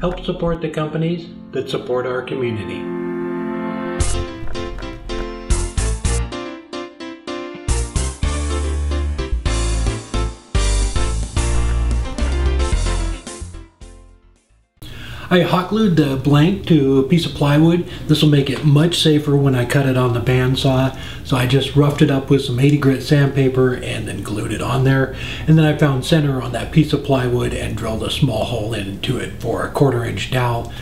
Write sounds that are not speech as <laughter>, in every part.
Help support the companies that support our community. I hot glued the blank to a piece of plywood. This will make it much safer when I cut it on the bandsaw. So I just roughed it up with some 80 grit sandpaper and then glued it on there. And then I found center on that piece of plywood and drilled a small hole into it for a quarter inch dowel.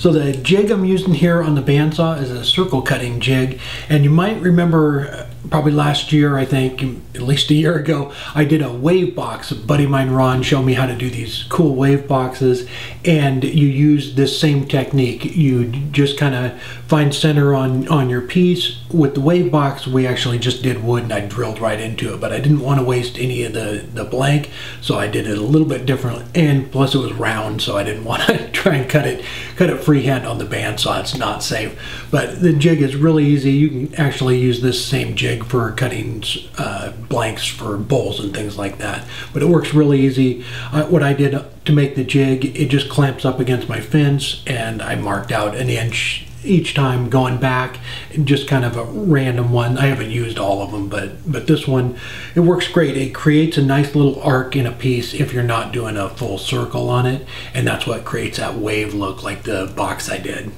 So the jig I'm using here on the bandsaw is a circle cutting jig. And you might remember uh, probably last year, I think, <laughs> at least a year ago, I did a wave box. A buddy of mine, Ron, showed me how to do these cool wave boxes. And you use this same technique. You just kind of find center on, on your piece. With the wave box, we actually just did wood and I drilled right into it. But I didn't want to waste any of the, the blank, so I did it a little bit different. And plus it was round, so I didn't <laughs> want to try and cut it, cut it freehand on the bandsaw. It's not safe. But the jig is really easy. You can actually use this same jig for cutting uh, blanks for bowls and things like that. But it works really easy. Uh, what I did to make the jig, it just clamps up against my fence and I marked out an inch each time going back just kind of a random one. I haven't used all of them but but this one it works great. It creates a nice little arc in a piece if you're not doing a full circle on it and that's what creates that wave look like the box i did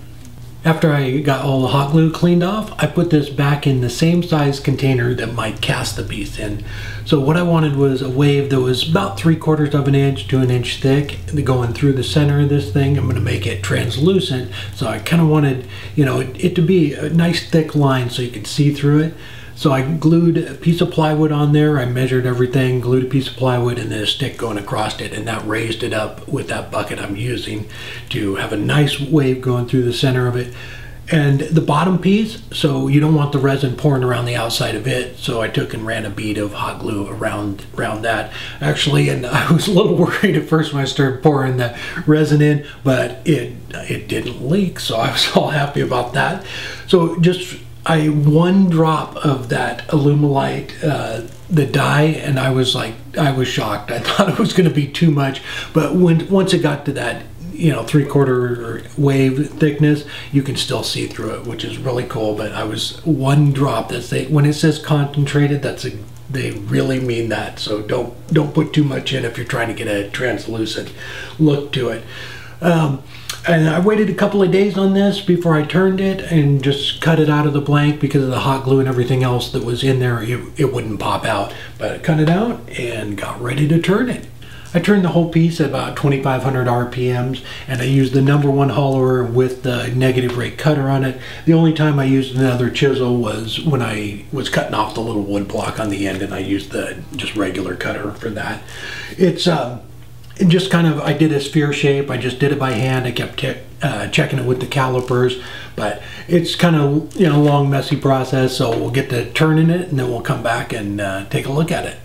after I got all the hot glue cleaned off, I put this back in the same size container that my cast the piece in. So what I wanted was a wave that was about three quarters of an inch to an inch thick going through the center of this thing. I'm going to make it translucent. So I kind of wanted, you know, it, it to be a nice thick line so you could see through it. So I glued a piece of plywood on there. I measured everything, glued a piece of plywood and then a stick going across it and that raised it up with that bucket I'm using to have a nice wave going through the center of it. And the bottom piece, so you don't want the resin pouring around the outside of it. So I took and ran a bead of hot glue around around that. Actually, and <laughs> I was a little worried at first when I started pouring the resin in, but it it didn't leak, so I was <laughs> all happy about that. So just I one drop of that Alumilite, uh, the dye, and I was like, I was shocked. I <laughs> thought it was going to be too much, but when once it got to that, you know, three quarter wave thickness, you can still see through it, which is really cool. But I was one drop. That's they when it says concentrated, that's a they really mean that. So don't don't put too much in if you're trying to get a translucent look to it. Um, and I waited a couple of days on this before I turned it and just cut it out of the blank because of the hot glue and everything else that was in there. It, it wouldn't pop out. But I cut it out and got ready to turn it. I turned the whole piece at about 2500 RPMs and I used the number one hollower with the negative rake cutter on it. The only time I used another chisel was when I was cutting off the little wood block on the end and I used the just regular cutter for that. It's um, and just kind of I did a sphere shape. I just did it by hand. I kept uh, checking it with the calipers, but it's kind of you know long messy process. So we'll get to turning it, and then we'll come back and uh, take a look at it.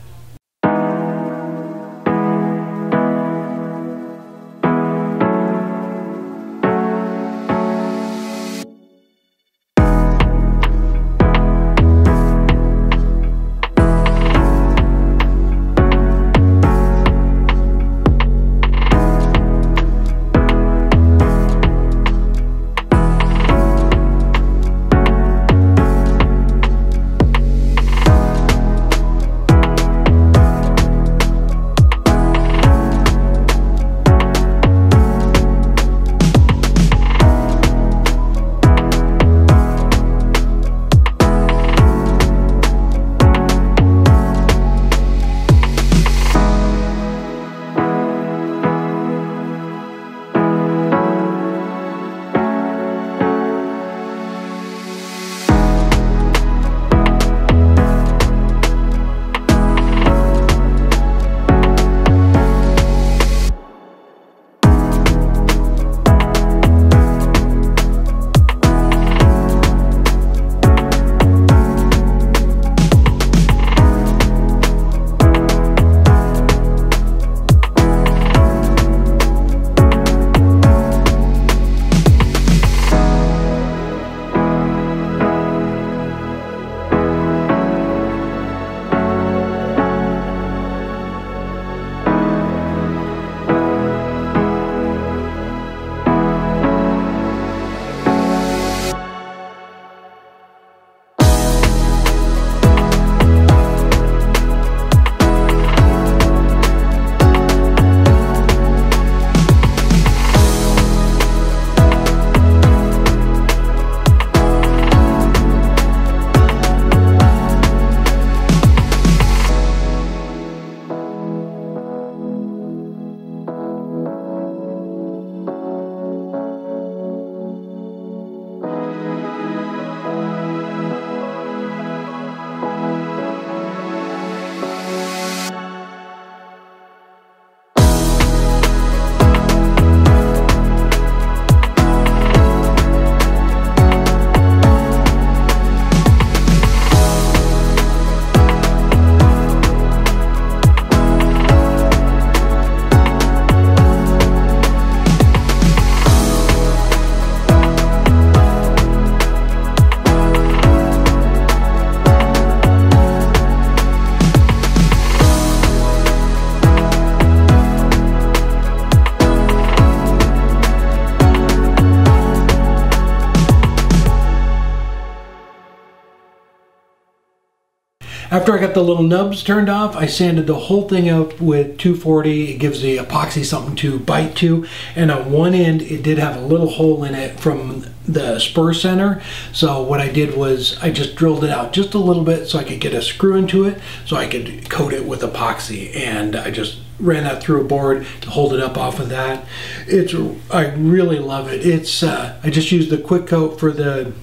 After I got the little nubs turned off, I sanded the whole thing up with 240. It gives the epoxy something to bite to. And on one end, it did have a little hole in it from the spur center. So what I did was I just drilled it out just a little bit so I could get a screw into it so I could coat it with epoxy. And I just ran that through a board to hold it up off of that. It's I really love it. It's uh, I just used the quick coat for the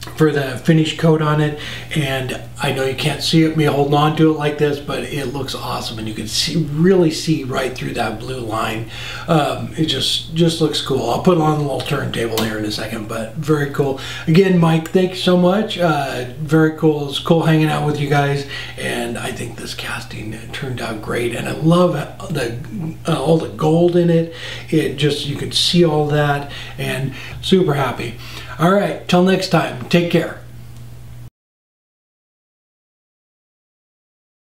for the finish coat on it and I know you can't see it me holding on to it like this but it looks awesome and you can see really see right through that blue line. Um, it just just looks cool. I'll put on the little turntable here in a second but very cool. Again Mike thanks so much. Uh, very cool it's cool hanging out with you guys and I think this casting turned out great and I love the uh, all the gold in it. It just you can see all that and super happy. All right, till next time, take care.